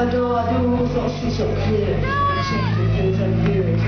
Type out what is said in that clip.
Salvador abriu os ossos de sofrer, gente, Deus é Deus,